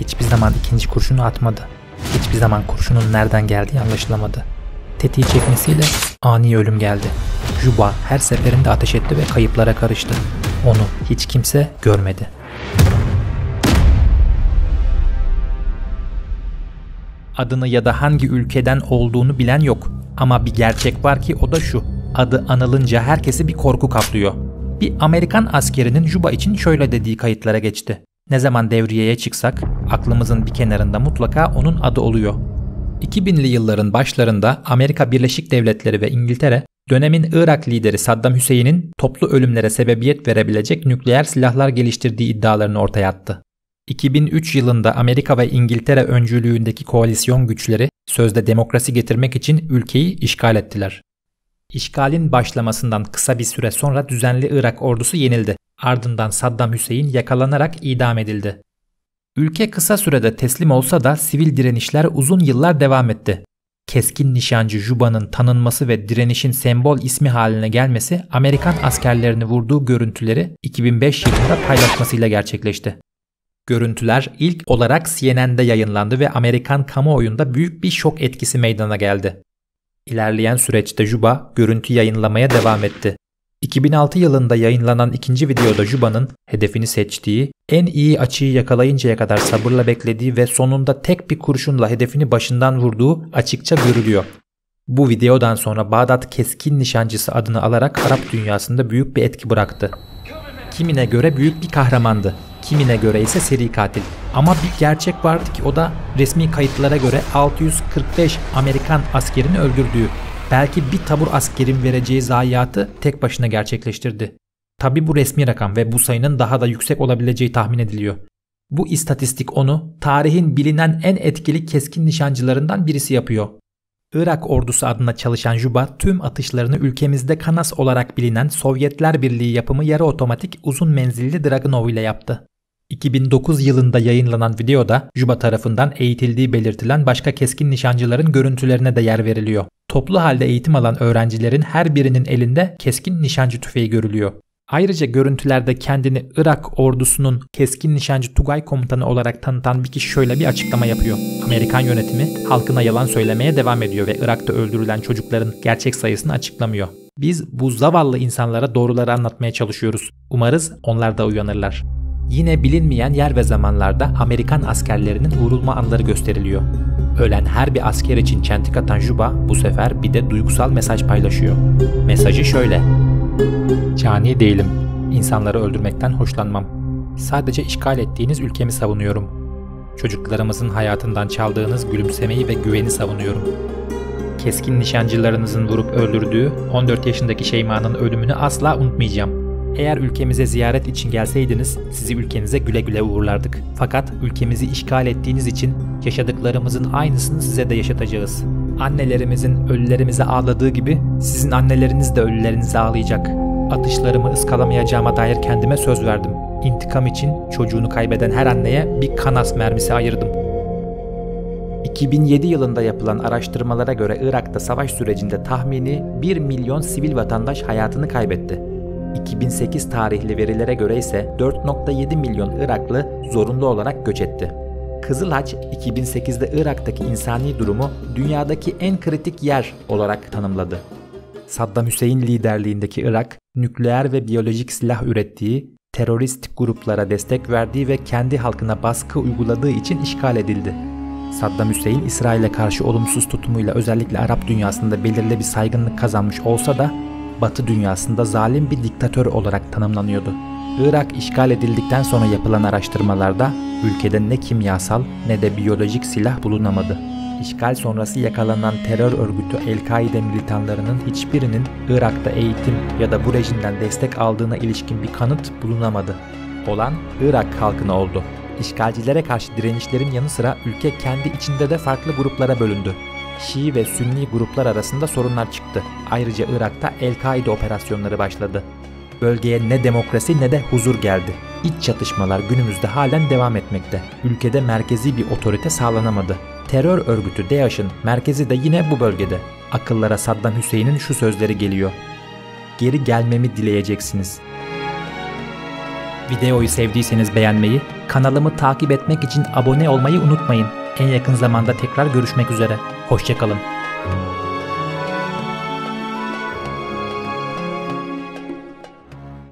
hiçbir zaman ikinci kurşunu atmadı. Hiçbir zaman kurşunun nereden geldiği anlaşılamadı. Tetiği çekmesiyle ani ölüm geldi. Juba her seferinde ateş etti ve kayıplara karıştı. Onu hiç kimse görmedi. Adını ya da hangi ülkeden olduğunu bilen yok. Ama bir gerçek var ki o da şu. Adı anılınca herkesi bir korku kaplıyor. Bir Amerikan askerinin Juba için şöyle dediği kayıtlara geçti. Ne zaman devriyeye çıksak aklımızın bir kenarında mutlaka onun adı oluyor. 2000'li yılların başlarında Amerika Birleşik Devletleri ve İngiltere dönemin Irak lideri Saddam Hüseyin'in toplu ölümlere sebebiyet verebilecek nükleer silahlar geliştirdiği iddialarını ortaya attı. 2003 yılında Amerika ve İngiltere öncülüğündeki koalisyon güçleri sözde demokrasi getirmek için ülkeyi işgal ettiler. İşgalin başlamasından kısa bir süre sonra düzenli Irak ordusu yenildi. Ardından Saddam Hüseyin yakalanarak idam edildi. Ülke kısa sürede teslim olsa da sivil direnişler uzun yıllar devam etti. Keskin nişancı Juba'nın tanınması ve direnişin sembol ismi haline gelmesi Amerikan askerlerini vurduğu görüntüleri 2005 yılında paylaşmasıyla gerçekleşti. Görüntüler ilk olarak CNN'de yayınlandı ve Amerikan kamuoyunda büyük bir şok etkisi meydana geldi. İlerleyen süreçte Juba görüntü yayınlamaya devam etti. 2006 yılında yayınlanan ikinci videoda Juba'nın hedefini seçtiği, en iyi açıyı yakalayıncaya kadar sabırla beklediği ve sonunda tek bir kurşunla hedefini başından vurduğu açıkça görülüyor. Bu videodan sonra Bağdat Keskin Nişancısı adını alarak Arap dünyasında büyük bir etki bıraktı. Kimine göre büyük bir kahramandı, kimine göre ise seri katil. Ama bir gerçek vardı ki o da resmi kayıtlara göre 645 Amerikan askerini öldürdüğü belki bir tabur askerin vereceği zayiatı tek başına gerçekleştirdi. Tabi bu resmi rakam ve bu sayının daha da yüksek olabileceği tahmin ediliyor. Bu istatistik onu tarihin bilinen en etkili keskin nişancılarından birisi yapıyor. Irak ordusu adına çalışan Juba tüm atışlarını ülkemizde Kanas olarak bilinen Sovyetler Birliği yapımı yarı otomatik uzun menzilli Dragunov ile yaptı. 2009 yılında yayınlanan videoda Juba tarafından eğitildiği belirtilen başka keskin nişancıların görüntülerine de yer veriliyor. Toplu halde eğitim alan öğrencilerin her birinin elinde keskin nişancı tüfeği görülüyor. Ayrıca görüntülerde kendini Irak ordusunun keskin nişancı Tugay komutanı olarak tanıtan bir kişi şöyle bir açıklama yapıyor. Amerikan yönetimi halkına yalan söylemeye devam ediyor ve Irak'ta öldürülen çocukların gerçek sayısını açıklamıyor. Biz bu zavallı insanlara doğruları anlatmaya çalışıyoruz. Umarız onlar da uyanırlar. Yine bilinmeyen yer ve zamanlarda Amerikan askerlerinin vurulma anları gösteriliyor. Ölen her bir asker için çentik atan Juba bu sefer bir de duygusal mesaj paylaşıyor. Mesajı şöyle. Cani değilim. İnsanları öldürmekten hoşlanmam. Sadece işgal ettiğiniz ülkemi savunuyorum. Çocuklarımızın hayatından çaldığınız gülümsemeyi ve güveni savunuyorum. Keskin nişancılarınızın vurup öldürdüğü 14 yaşındaki Şeyma'nın ölümünü asla unutmayacağım. Eğer ülkemize ziyaret için gelseydiniz sizi ülkenize güle güle uğurlardık. Fakat ülkemizi işgal ettiğiniz için yaşadıklarımızın aynısını size de yaşatacağız. Annelerimizin ölülerimize ağladığı gibi sizin anneleriniz de ölülerinize ağlayacak. Atışlarımı ıskalamayacağıma dair kendime söz verdim. İntikam için çocuğunu kaybeden her anneye bir kanas mermisi ayırdım. 2007 yılında yapılan araştırmalara göre Irak'ta savaş sürecinde tahmini 1 milyon sivil vatandaş hayatını kaybetti. 2008 tarihli verilere göre ise 4.7 milyon Iraklı zorunlu olarak göç etti. Kızıl Haç 2008'de Irak'taki insani durumu dünyadaki en kritik yer olarak tanımladı. Saddam Hüseyin liderliğindeki Irak, nükleer ve biyolojik silah ürettiği, terörist gruplara destek verdiği ve kendi halkına baskı uyguladığı için işgal edildi. Saddam Hüseyin İsrail'e karşı olumsuz tutumuyla özellikle Arap dünyasında belirli bir saygınlık kazanmış olsa da Batı dünyasında zalim bir diktatör olarak tanımlanıyordu. Irak işgal edildikten sonra yapılan araştırmalarda ülkede ne kimyasal ne de biyolojik silah bulunamadı. İşgal sonrası yakalanan terör örgütü El-Kaide militanlarının hiçbirinin Irak'ta eğitim ya da bu rejimden destek aldığına ilişkin bir kanıt bulunamadı. Olan Irak halkına oldu. İşgalcilere karşı direnişlerin yanı sıra ülke kendi içinde de farklı gruplara bölündü. Şii ve Sünni gruplar arasında sorunlar çıktı. Ayrıca Irak'ta El-Kaide operasyonları başladı. Bölgeye ne demokrasi ne de huzur geldi. İç çatışmalar günümüzde halen devam etmekte. Ülkede merkezi bir otorite sağlanamadı. Terör örgütü DAEŞ'in merkezi de yine bu bölgede. Akıllara Saddam Hüseyin'in şu sözleri geliyor. Geri gelmemi dileyeceksiniz. Videoyu sevdiyseniz beğenmeyi, kanalımı takip etmek için abone olmayı unutmayın. En yakın zamanda tekrar görüşmek üzere. Hoşçakalın.